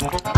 Thank you.